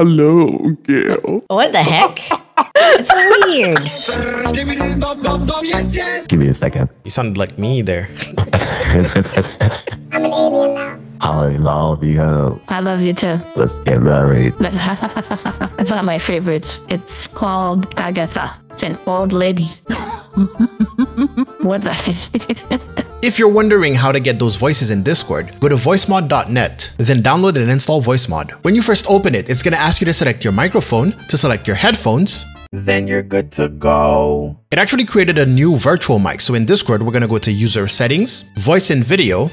Hello, Gail. What the heck? it's weird. Give me a second. You sounded like me there. I'm an alien now. I love you. I love you too. Let's get married. it's one of my favorites. It's called Agatha. It's an old lady. what the? If you're wondering how to get those voices in Discord, go to voicemod.net, then download and install Voicemod. When you first open it, it's gonna ask you to select your microphone, to select your headphones, then you're good to go. It actually created a new virtual mic. So in Discord, we're gonna go to user settings, voice and video,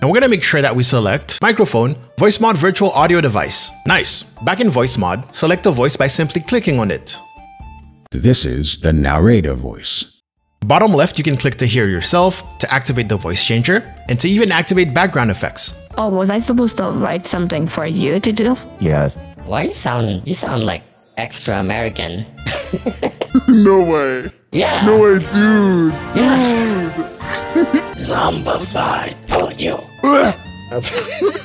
and we're gonna make sure that we select microphone, Voicemod virtual audio device. Nice. Back in Voicemod, select a voice by simply clicking on it. This is the narrator voice. Bottom left, you can click to hear yourself, to activate the voice changer, and to even activate background effects. Oh, was I supposed to write something for you to do? Yes. Why you sound you sound like extra American? no way. Yeah. No way, dude. Yeah. Zombified for you.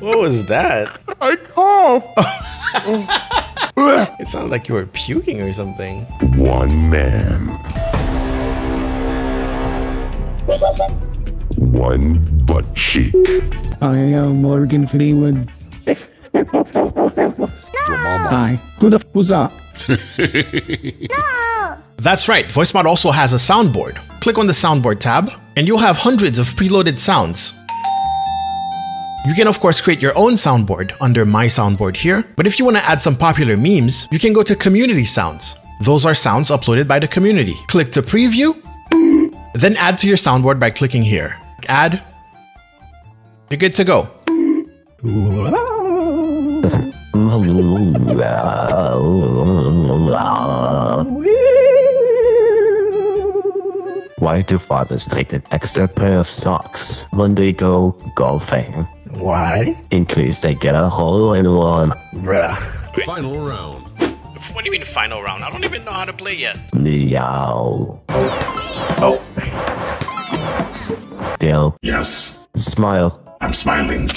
What was that? I cough. It sounded like you were puking or something. One man. One butt cheek. I am uh, Morgan Freeman. Hi. Who the f was that? no! That's right, Voicemod also has a soundboard. Click on the soundboard tab, and you'll have hundreds of preloaded sounds. You can of course create your own soundboard under My Soundboard here, but if you want to add some popular memes, you can go to Community Sounds. Those are sounds uploaded by the community. Click to preview, then add to your soundboard by clicking here. Add. You're good to go. Why do fathers take an extra pair of socks when they go golfing? Why? In case they get a hole in one. Bruh. Final round. What do you mean final round? I don't even know how to play yet. Meow. Oh. Dale, Yes, smile. I'm smiling.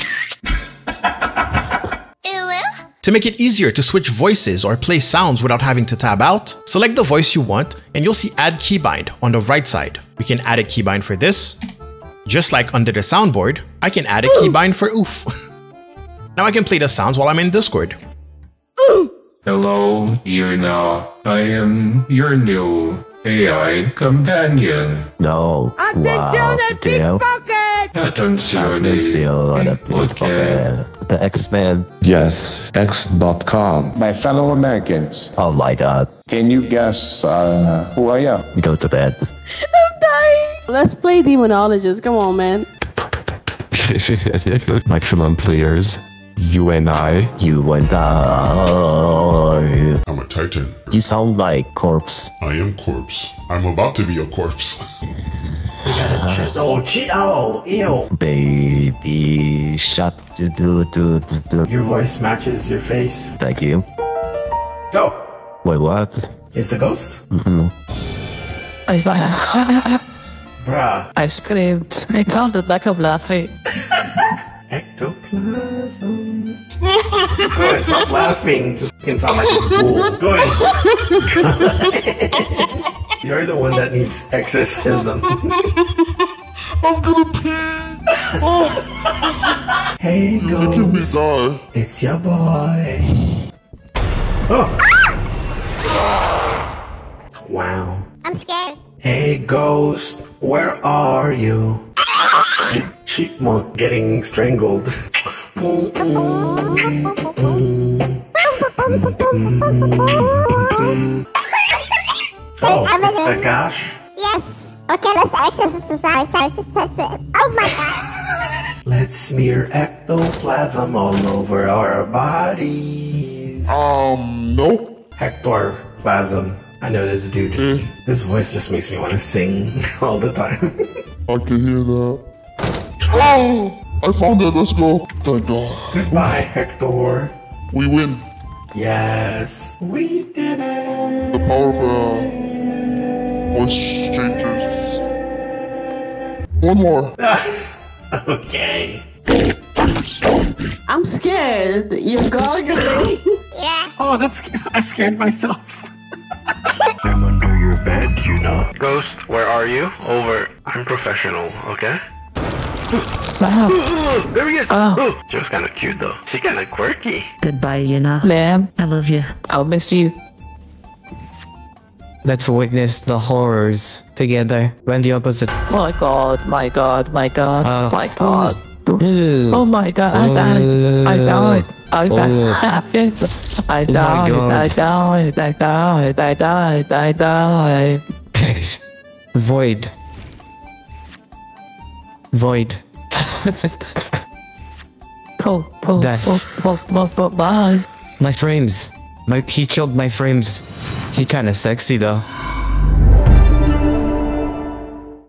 To make it easier to switch voices or play sounds without having to tab out, select the voice you want and you'll see add keybind on the right side. We can add a keybind for this. Just like under the soundboard, I can add a keybind for oof. now I can play the sounds while I'm in Discord. Hello, Yuna. I am your new AI companion. No. I've been wow, Dale. Attenzione. Attenzione, pickpocket. The X-Men. Yes, X.com. My fellow Americans, Oh my god. can you guess uh, who I am? Go to bed. I'm dying. Let's play Demonologist. Come on, man. Maximum players. You and I. You and I. I'm a titan. You sound like corpse. I am corpse. I'm about to be a corpse. Oh, chi- oh, ew. Baby shut do do do do do. Your voice matches your face. Thank you. Go. Wait, what? Is the ghost? Mm-hmm. I, Bruh. I screamed. I sounded like a laughing. Ectoplasm. Go ahead, stop laughing. You can sound like a fool. Go ahead. You're the one that needs exorcism. I'm gonna pee. Oh. Hey, Look at me ghost. It's your boy. Oh. Wow. I'm scared. Hey, ghost. Where are you? Chipmunk getting strangled. Oh, I'm it's in. Akash. Yes. Okay, let's exercise this out. Oh my god. Let's smear ectoplasm all over our bodies. Um, nope. Hector plasm. I know this dude. This voice just makes me want to sing all the time. I can hear that. Oh! I found it. Let's go. Thank God. Goodbye, Hector. We win. Yes, we did it. The power of uh, voice changers. One more. okay. I'm zombie. I'm scared. You're gargling. Yeah. Oh, that's I scared myself. I'm under your bed, you know. Ghost, where are you? Over. I'm professional, okay? Wow. there he is. Oh. She was kind of cute though. She kind of quirky. Goodbye, Yuna. Ma'am, I love you. I'll miss you. Let's witness the horrors together when the opposite. My god, my god, my god, Uh, my god. Ew. Oh my god, I died. I died. I died. I died. God. I died. I died. I died. I died. Void. Void. Oh, oh, Death. oh, oh, oh, oh, bye. My frames. My he killed my frames. He kinda sexy though.